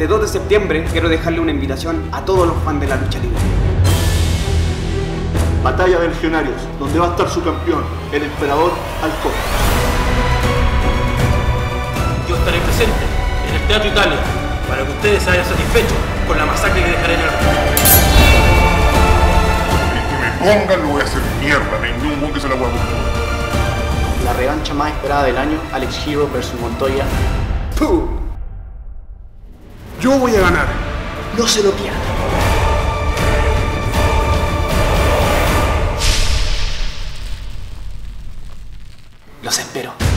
este 2 de septiembre quiero dejarle una invitación a todos los fans de la lucha libre. Batalla de Legionarios, donde va a estar su campeón, el emperador Halcón. Yo estaré presente en el Teatro Italia para que ustedes se vayan satisfechos con la masacre que dejaré en el El que me pongan lo voy a hacer mierda, no hay ningún buen que se la guarde. La revancha más esperada del año, Alex Hero vs Montoya. ¡Puh! Yo voy a ganar. No se lo pierdan. Los espero.